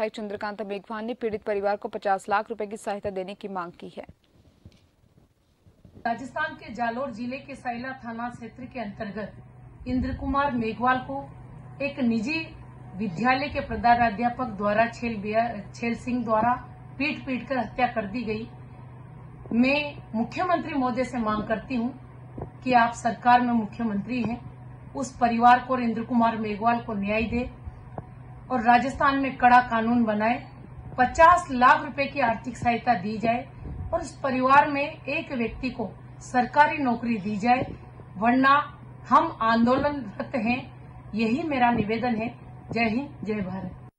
विधायक चंद्रकांता मेघवाल ने पीड़ित परिवार को 50 लाख रुपए की सहायता देने की मांग की है। राजस्थान के जालोर ज़िले के सैला थाना क्षेत्र के अंतर्गत इंद्र कुमार मेघवाल को एक निजी विद्यालय के प्रधानाध्यापक द्वारा छेल छेल सिंह द्वारा पीट पीट कर हत्या कर दी गई। मैं मुख्यमंत्री महोदय से मांग करती हूँ कि आप सरकार में मुख्यमंत्री हैं, उस परिवार को और इंद्र कुमार मेघवाल को न्याय दे। और राजस्थान में कड़ा कानून बनाए 50 लाख रुपए की आर्थिक सहायता दी जाए और उस परिवार में एक व्यक्ति को सरकारी नौकरी दी जाए, वरना हम आंदोलनरत हैं। यही मेरा निवेदन है। जय हिंद, जय भारत।